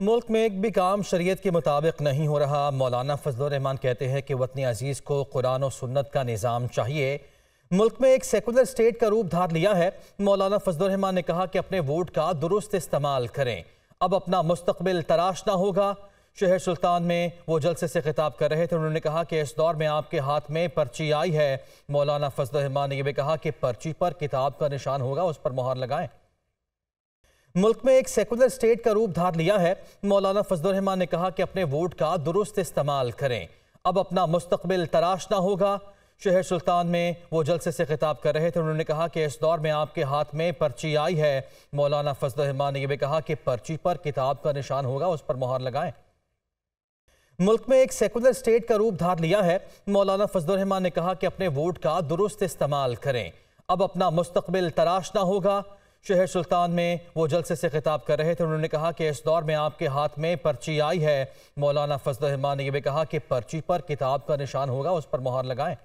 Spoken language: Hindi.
मुल्क में एक भी काम शरीयत के मुताबिक नहीं हो रहा। मौलाना फजल रहमान कहते हैं कि वतनी अज़ीज़ को कुरान और सुन्नत का निज़ाम चाहिए। मुल्क में एक सेकुलर स्टेट का रूप धार लिया है। मौलाना फजल रहमान ने कहा कि अपने वोट का दुरुस्त इस्तेमाल करें। अब अपना मुस्तबिल तराशना होगा। शहर सुल्तान में वो जलसे से खिताब कर रहे थे। उन्होंने कहा कि इस दौर में आपके हाथ में पर्ची आई है। मौलाना फजल रहमान ने यह भी कहा कि पर्ची पर किताब का निशान होगा, उस पर मोहर लगाएँ। मुल्क में एक सेकुलर स्टेट का रूप धार लिया है। मौलाना फजल रहमान ने कहा कि अपने वोट का दुरुस्त इस्तेमाल करें। अब अपना मुस्तबिल तराशना होगा। शहर सुल्तान में वो जलसे से खिताब कर रहे थे। उन्होंने कहा कि इस दौर में आपके हाथ में पर्ची आई है। मौलाना फजल रहमान ने यह भी कहा कि पर्ची पर किताब का निशान होगा, उस पर मोहर लगाएँ। मुल्क में एक सेकुलर स्टेट का रूप धार लिया है। मौलाना फजल रहमान ने कहा कि अपने वोट का दुरुस्त इस्तेमाल करें। अब अपना मुस्तबिल तराशना होगा। शहर सुल्तान में वो जलसे से खिताब कर रहे थे। उन्होंने कहा कि इस दौर में आपके हाथ में पर्ची आई है। मौलाना फजल रहमान ने यह भी कहा कि पर्ची पर किताब का निशान होगा, उस पर मुहर लगाएँ।